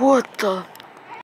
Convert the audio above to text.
What the